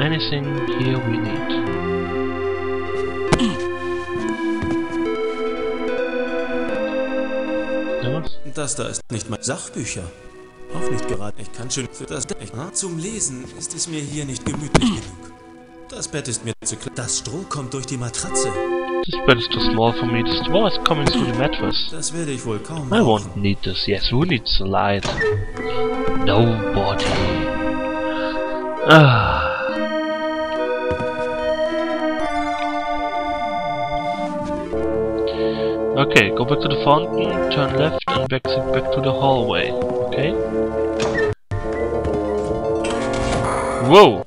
anything here we need. Ja, was? Das da ist nicht mein Sachbücher. Auch nicht gerade. Ich kann schon für das ich, hm? Zum Lesen ist es mir hier nicht gemütlich genug. Das Bett ist mir zu klein. Das Stroh kommt durch die Matratze. This bed is too small for me. The straw is coming through the mattress. Das werde ich wohl kaum I won't need this. Yes, who needs the light? Nobody. Ah. Okay, go back to the fountain, turn left and back back to the hallway. Okay? Whoa!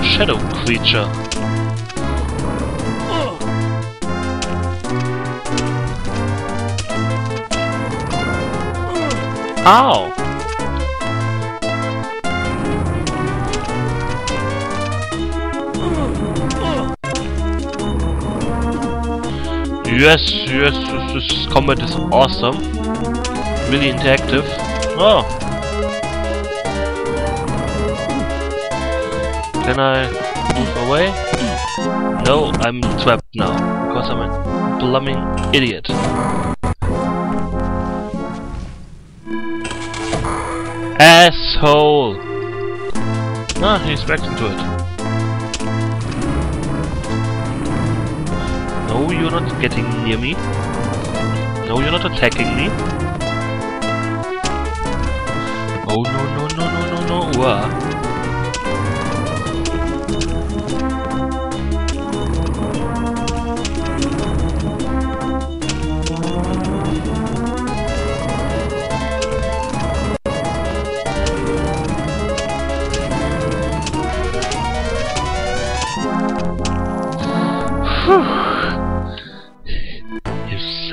Shadow creature. Ow! Yes, yes, this, this combat is awesome. Really interactive. Oh! Can I move away? No, I'm trapped now. Because I'm a blooming idiot. Asshole! Ah, he's back into it. No, you're not getting near me. No, you're not attacking me. Oh no no no no no no! Wah.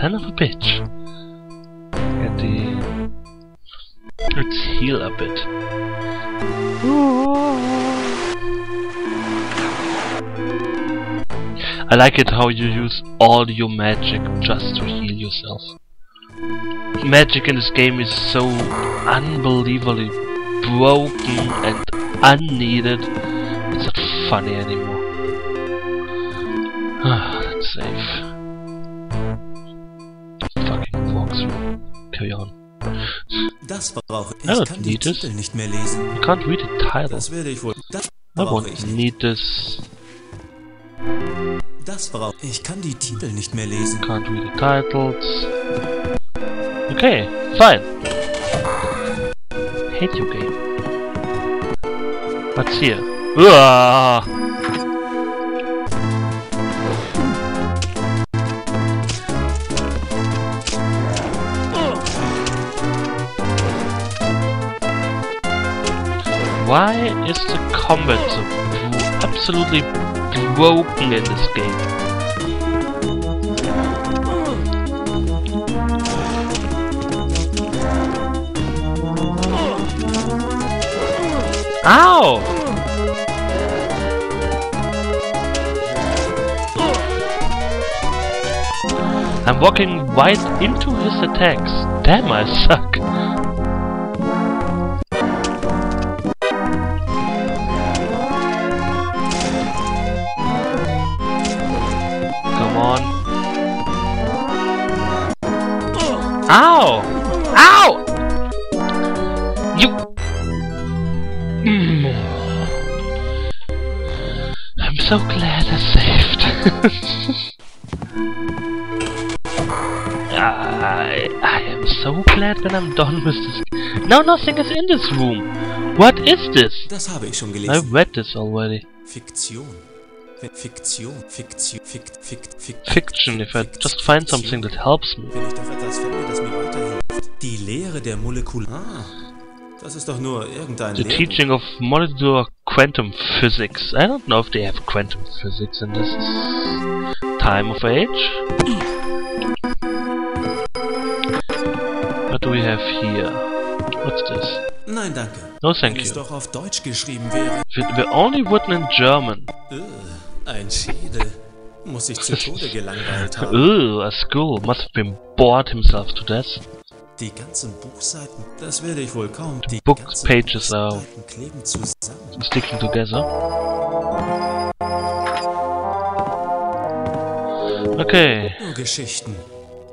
Son of a bitch. Get the... Let's heal a bit. I like it how you use all your magic just to heal yourself. Magic in this game is so unbelievably broken and unneeded. It's not funny anymore. Ah, let's save. On. Das brauche ich. I Ich kann die. Titel nicht mehr lesen. I can't read the title. Das werde ich wohl. Das I brauche ich nicht. need this. Das brauche ich. kann die Titel nicht mehr lesen. Can't read the titles. Okay, fine. Hate you game. What's here? Uah! Why is the combat so absolutely broken in this game? Ow! I'm walking right into his attacks. Damn, I suck. Ow! Ow! You Mm. I'm so glad I saved. I, I am so glad when I'm done with this. Now nothing is in this room. What is this? Das habe ich schon I gelesen. read this already. Fiktion. Fi- Fiktion. Fiktion. Fikt, fikt, fikt, Fiction, if I just find something that helps me. Die Lehre der Molekul. Ah, das ist doch nur irgendein The Lehrbuch. teaching of molecular quantum physics. I don't know if they have quantum physics in this time of age. What do we have here? What's this? Nein, danke. No Wenn thank es you. doch auf Deutsch geschrieben wäre. We- We're only written in German. Ugh, ein Schädel. Muss sich zu Tode gelangweilt haben. Ugh, a school must have been bored himself to death. Die ganzen Buchseiten, das werde ich wohl kaum. Die Book pages are- kleben zusammen. sticking together. Okay. Nur Geschichten.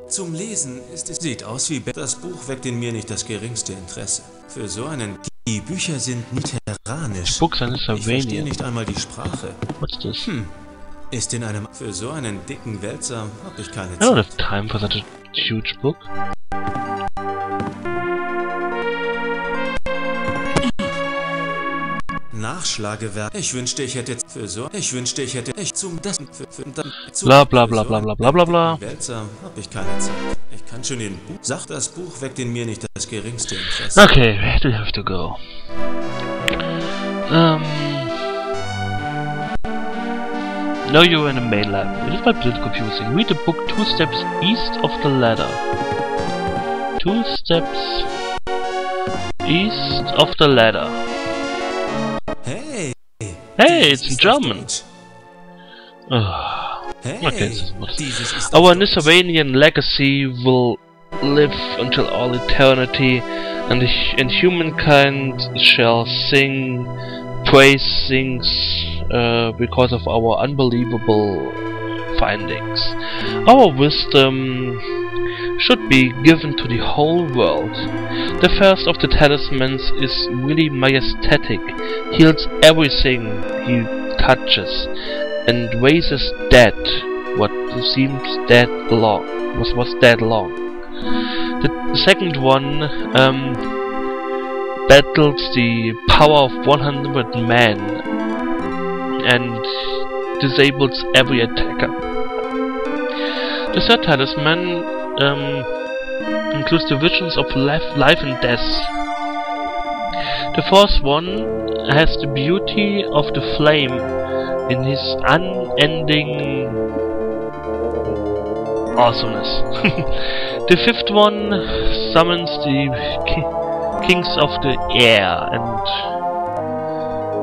Zum Lesen ist es sieht aus wie das Buch weckt in mir nicht das geringste Interesse. Für so einen die Bücher sind mediterranisch. Books are Ich verstehe nicht einmal die Sprache. What's this? Ist in einem für so einen dicken Wälzer habe ich keine I don't Zeit. have time for such a huge book. Nachschlagewerk. Ich wünschte, ich hätte für so. Ich wünschte, ich hätte ich zum das für, für, dann, zum, Bla, bla, bla, bla, bla, bla, bla, bla. Wälzer habe ich keine Zeit. Ich kann schon den Buch. Sagt das Buch weckt in mir nicht das geringste Interesse. Okay, where do you have to go? Um. Now you're in the main lab. It is a bit confusing. Read the book two steps east of the ladder. Two steps east of the ladder. Hey! It's in German. Hey! Okay, this is what- Our. Nissavanian legacy will live until all eternity, and, and humankind shall sing praisings uh, because of our unbelievable findings. Our wisdom should be given to the whole world. The first of the talismans is really majestic, heals everything he touches, and raises dead what seems dead long was was dead long. The, the second one um, battles the power of 100 men and disables every attacker. The third talisman um, includes the visions of life, life and death. The fourth one has the beauty of the flame in his unending awesomeness. the fifth one summons the ki- kings of the air and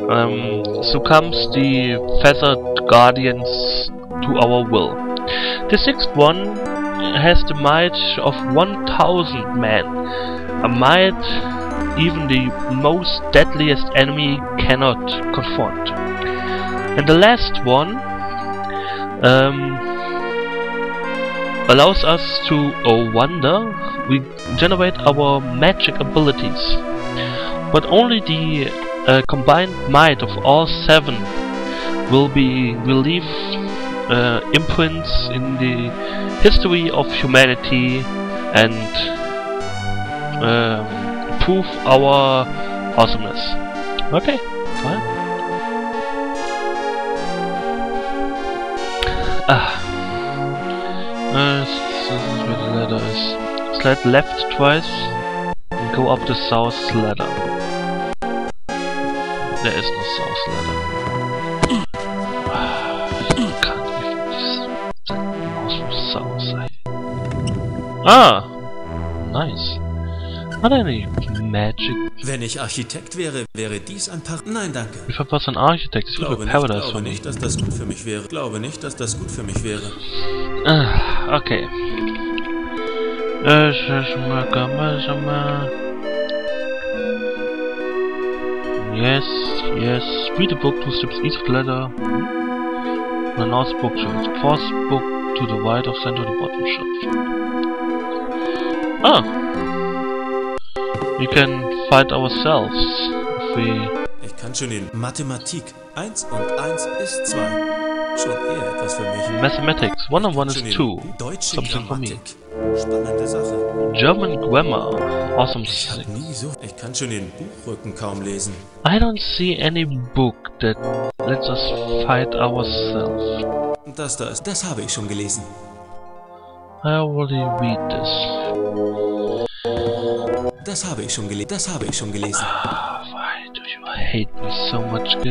um, succumbs the feathered guardians to our will. The sixth one has the might of 1000 men, a might even the most deadliest enemy cannot confront. And the last one um, allows us to, oh wonder, we generate our magic abilities. But only the uh, combined might of all seven will be will leave uh, imprints in the history of humanity and um, prove our awesomeness. Okay, fine. Ah. Uh, ladder is. Slide left twice and go up the south ladder. There is no south ladder. Ah! Nice. Are there any magic? Wenn ich Architekt wäre, wäre dies ein Paar. Nein, danke. If I was an architect, this would Glaube be nicht, paradise glaube nicht, dass das gut für mich wäre. Glaube nicht, dass das gut für mich wäre. Ah, okay. Sch- schon mal, mal. Yes, yes. Read the book two steps east of the ladder. The north book shows. Fourth book to the right of center the bottom shelf. Ah! We can fight ourselves if we Ich kann schon in Mathematik. 1 und 1 ist 2. Schon eher etwas für mich. Mathematics. One on one is two. Deutsche Something for me. Grammatik. Spannende Sache. German grammar. Awesome. Ich hab nie so. Ich kann schon den Buchrücken kaum lesen. I don't see any book that lets us fight ourselves. Das da ist. Das habe ich schon gelesen. I already read this. Das habe ich schon gelesen. Das habe ich schon gelesen. Why do you hate me so much,